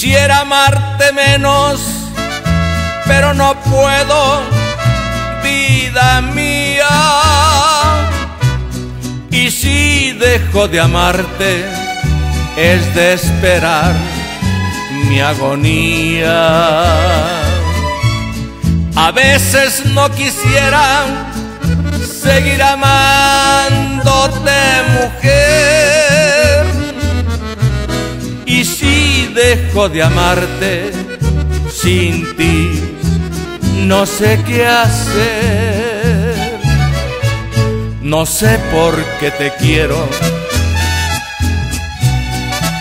quisiera amarte menos, pero no puedo, vida mía. Y si dejo de amarte, es de esperar mi agonía. A veces no quisiera seguir amándote, dejo de amarte sin ti, no sé qué hacer. No sé por qué te quiero.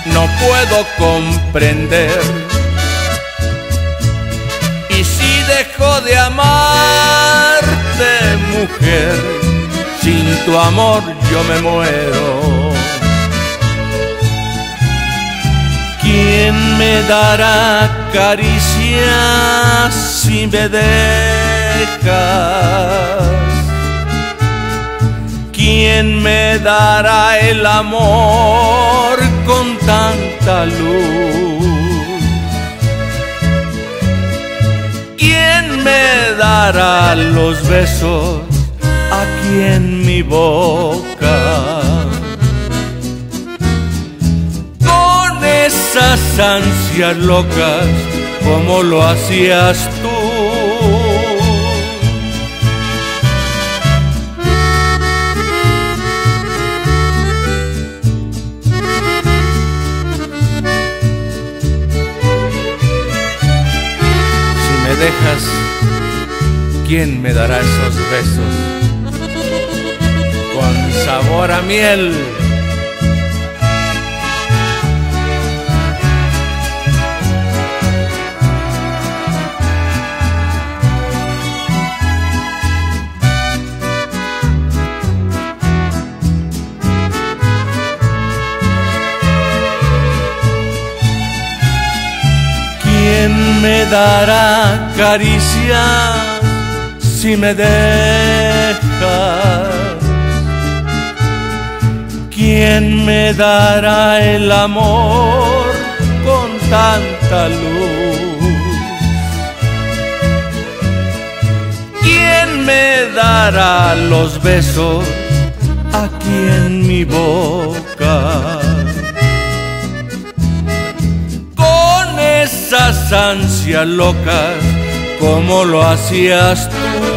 No puedo comprender dejo de amarte, mujer. Sin tu amor yo me muero. ¿Quién me dará caricias si me dejas? ¿Quién me dará el amor con tanta luz? me dará los besos aquí en mi boca. Locas como lo hacías tú. Si me dejas ¿quién me dará esos besos con sabor a miel? ¿Quién me dará caricias? si me dejas? ¿Quién me dará el amor con tanta luz? ¿Quién me dará los besos aquí en mi boca? Esas ansias locas como lo hacías tú.